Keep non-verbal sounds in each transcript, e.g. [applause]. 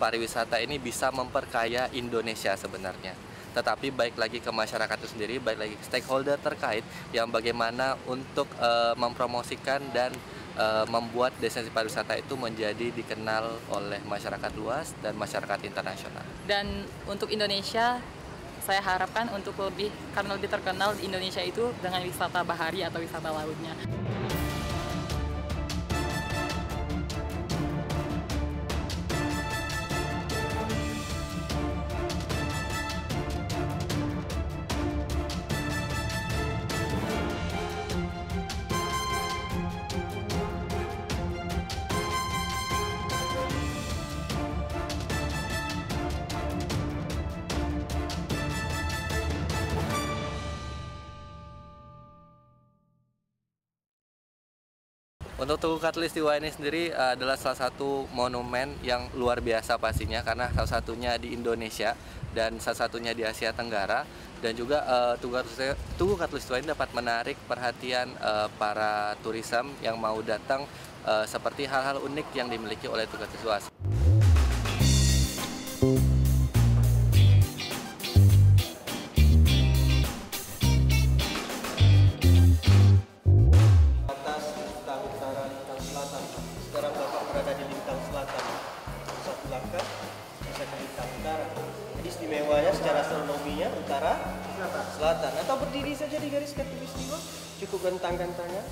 pariwisata ini bisa memperkaya Indonesia sebenarnya. Tetapi baik lagi ke masyarakat itu sendiri, baik lagi ke stakeholder terkait yang bagaimana untuk uh, mempromosikan dan uh, membuat destinasi pariwisata itu menjadi dikenal oleh masyarakat luas dan masyarakat internasional. Dan untuk Indonesia saya harapkan untuk lebih karena lebih terkenal di Indonesia itu dengan wisata bahari atau wisata lautnya. Untuk Tugu Katulistiwa ini sendiri uh, adalah salah satu monumen yang luar biasa pastinya karena salah satunya di Indonesia dan salah satunya di Asia Tenggara dan juga uh, Tugu Katulistiwa ini dapat menarik perhatian uh, para turism yang mau datang seperti hal-hal unik yang dimiliki oleh Tugu Katulistiwa. Istimewanya secara astronominya utara selatan. Atau berdiri saja di garis katulistiwa cukup gentang-gentangnya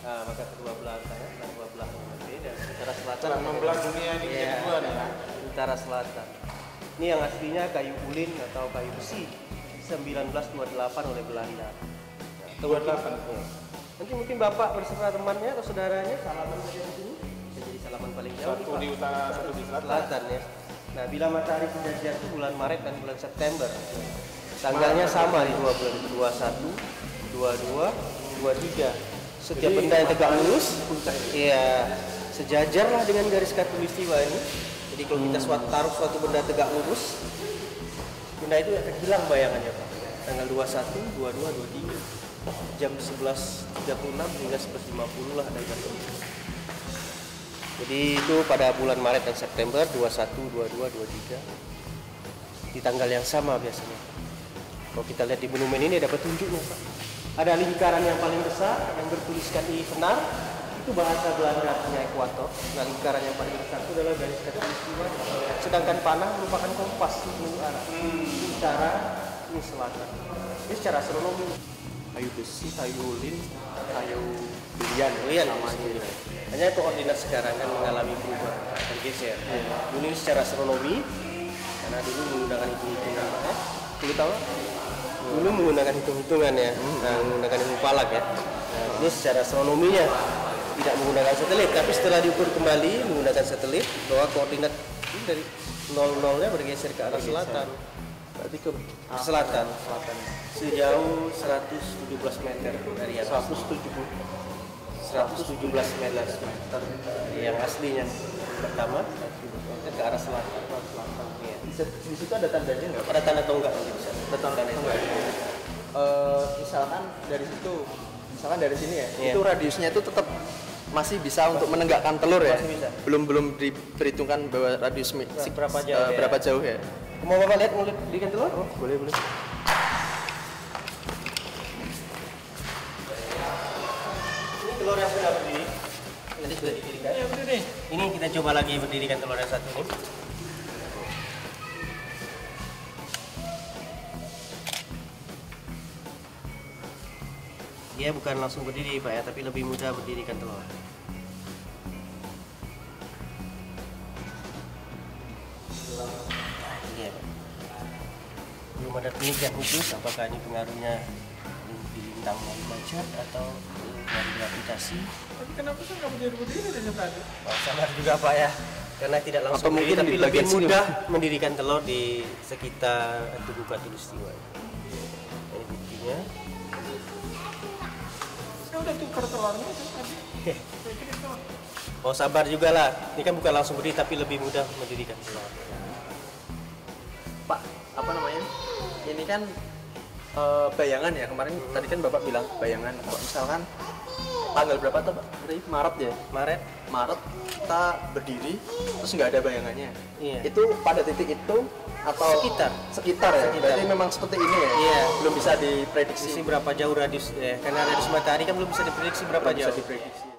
nah, maka kedua belah antara dan dua belah berbeda utara selatan. Enam belah dunia ini ya, dua ya. Utara selatan. Ini yang aslinya kayu ulin atau kayu besi. 1928 oleh Belanda. Nah, 28 ya. nanti mungkin bapak berserta temannya atau saudaranya. Salaman saja di sini jadi salaman paling jauh satu di utara satu di selatan, selatan ya Nah, bila matahari sejajar itu bulan Maret dan bulan September. Tanggalnya sama di dua bulan, 21, 22, 23. Setiap Jadi, benda yang tegak lurus, iya, sejajar lah dengan garis katulistiwa ini. Jadi kalau kita suatu taruh suatu benda tegak lurus, benda itu akan hilang bayangannya Pak. Tanggal 21, 22, 23, jam 11.36 hingga 11.50 lah dari katulistiwa. Jadi itu pada bulan Maret dan September 21, 22, 23 di tanggal yang sama biasanya. Kalau kita lihat di monumen ini ada petunjuknya Pak. Ada lingkaran yang paling besar yang bertuliskan di senar itu bahasa Belanda artinya ekuator. Nah lingkaran yang paling besar itu adalah garis katulistiwa. Sedangkan panah merupakan kompas menuju arah. Hmm. Utara, ini selatan. Ini secara astronomi. Kayu besi, kayu lin, kayu bilian, bilian namanya hanya koordinat sekarang kan mengalami perubahan bergeser hmm. dulu secara astronomi karena dulu menggunakan hitung-hitungan eh, dulu tahu dulu menggunakan hitung-hitungan ya. Hmm. nah, menggunakan ilmu falak ya. Nah, ini secara astronominya tidak menggunakan satelit. Tapi setelah diukur kembali menggunakan satelit bahwa koordinat ini dari nol nolnya bergeser ke arah selatan berarti ke selatan. Selatan. Sejauh 117 meter dari atas. 170 117 meter. Yang aslinya pertama ke arah selatan. Selatan ya. di situ ada tandanya nggak? Ada tanda tonggak mungkin bisa ada tanda tonggak. uh, misalkan dari situ misalkan dari sini ya yeah. itu radiusnya itu tetap masih bisa masih untuk menegakkan telur ya? Bisa. belum belum diperhitungkan bahwa radius berapa jauh uh, ya. berapa jauh ya? Mau bapak lihat mau lihat telur? Oh, boleh boleh. Telur yang sudah berdiri. Nanti sudah didirikan ya ini kita coba lagi berdirikan telur yang satu ini dia bukan langsung berdiri pak ya tapi lebih mudah berdirikan telur iya belum ada penelitian khusus apakah ini pengaruhnya di lintang macet atau dari gravitasi. Tapi kenapa sih nggak berdiri berdiri dari tadi? Oh, sabar juga pak ya, karena tidak langsung berdiri, tapi lebih mudah sini, mendirikan telur di sekitar tugu katulistiwa. Udah tukar telurnya tadi. [laughs] Oh sabar juga lah, ini kan bukan langsung berdiri tapi lebih mudah mendirikan telur. Pak, apa namanya? Ini kan uh, bayangan ya kemarin hmm. tadi kan bapak bilang bayangan. Misalkan tanggal berapa tuh pak Maret ya Maret Maret kita berdiri terus nggak ada bayangannya Iya. itu pada titik itu atau Sekitar. sekitar ya Sekitar. berarti memang seperti ini ya Iya. belum bisa diprediksi Prediksi berapa jauh radius eh, karena radius matahari kan belum bisa diprediksi berapa belum bisa jauh. diprediksi